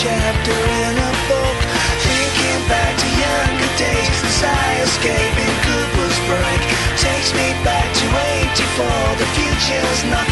chapter in a book Thinking back to younger days As I escape in Cooper's break Takes me back to 84 The future's not